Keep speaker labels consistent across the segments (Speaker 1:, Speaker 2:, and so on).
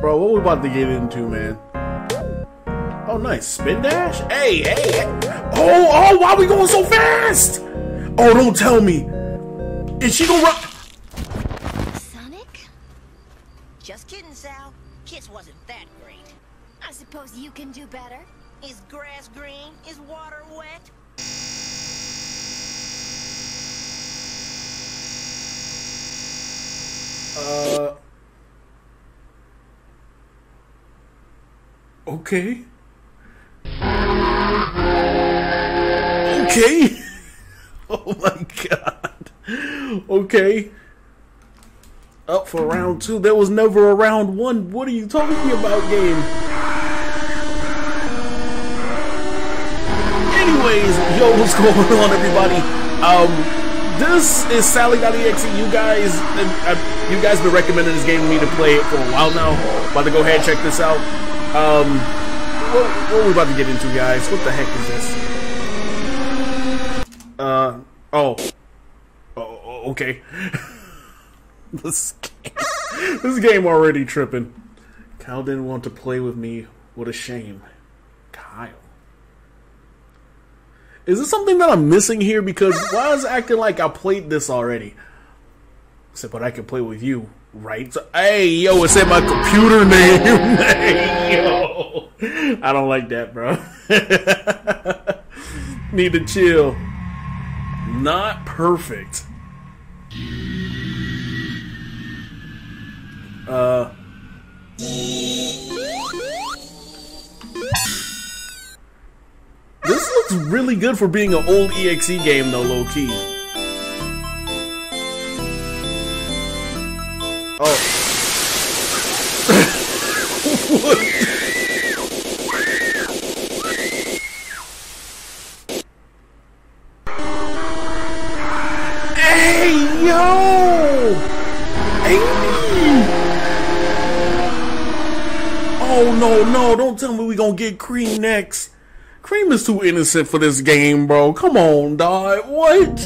Speaker 1: Bro, what we about to get into, man? Oh, nice. Spin dash? Hey, hey, hey. Oh, oh, why are we going so fast? Oh, don't tell me. Is she gonna run?
Speaker 2: Sonic?
Speaker 3: Just kidding, Sal. Kiss wasn't that great.
Speaker 2: I suppose you can do better.
Speaker 3: Is grass green? Is water wet?
Speaker 1: Uh. Okay. Okay. oh my god. Okay. Up for round two. There was never a round one. What are you talking about, game? Anyways, yo, what's going on, everybody? Um, this is Sally.exe. You guys, uh, you guys been recommending this game to me to play it for a while now. About to go ahead and check this out. Um, what, what are we about to get into, guys? What the heck is this? Uh, oh, oh, okay. this game, this game already tripping. Kyle didn't want to play with me. What a shame, Kyle. Is this something that I'm missing here? Because why is acting like I played this already? I said, but I can play with you, right? So, hey, yo, it said my computer name. Yo. I don't like that, bro. Need to chill. Not perfect. Uh. This looks really good for being an old EXE game, though, low key. Oh, no, no, don't tell me we gonna get Cream next. Cream is too innocent for this game, bro. Come on, dog. What?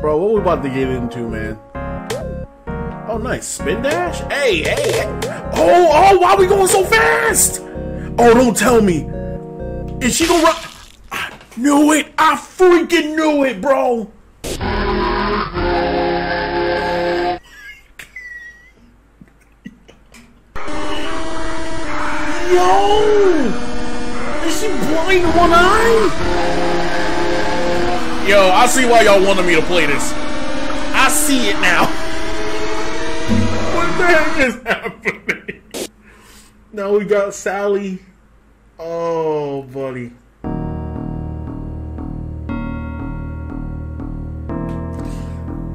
Speaker 1: Bro, what we about to get into, man? Oh, nice. Spin dash? Hey, hey, hey. Oh, oh, why we going so fast? Oh, don't tell me. Is she gonna run? I knew it. I freaking knew it, bro. One eye? Yo, I see why y'all wanted me to play this. I see it now. what the heck is happening? Now we got Sally. Oh, buddy.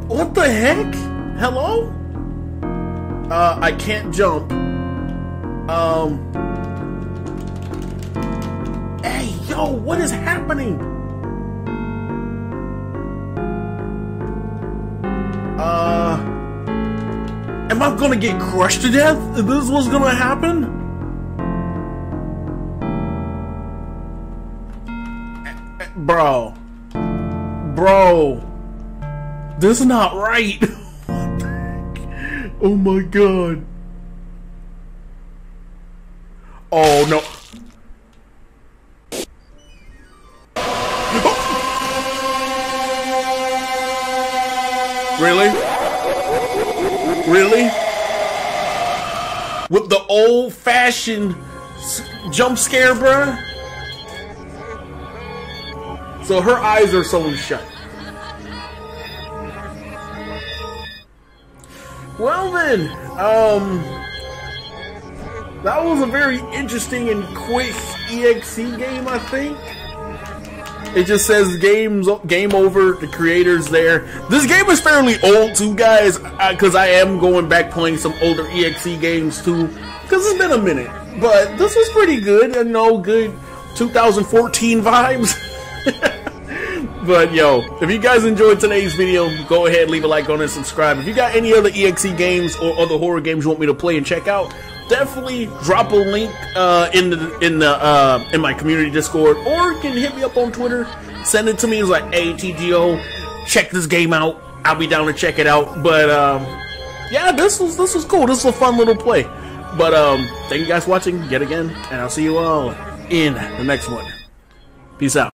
Speaker 1: What the heck? Hello? Uh, I can't jump. Um. Yo, what is happening? Uh. Am I gonna get crushed to death? Is this what's gonna happen? Bro. Bro. This is not right. oh my god. Oh no. Really? Really? With the old fashioned jump scare, bruh? So her eyes are sewn shut. Well then, um, that was a very interesting and quick EXE game, I think. It just says games game over. The creators there. This game is fairly old too, guys, because I am going back playing some older EXE games too. Because it's been a minute, but this was pretty good. You know, good 2014 vibes. But yo, if you guys enjoyed today's video, go ahead, leave a like on it, subscribe. If you got any other EXE games or other horror games you want me to play and check out, definitely drop a link uh, in the in the uh, in my community Discord, or you can hit me up on Twitter. Send it to me. It's like ATGO. check this game out, I'll be down to check it out. But um, yeah, this was this was cool. This was a fun little play. But um, thank you guys for watching yet again, and I'll see you all in the next one. Peace out.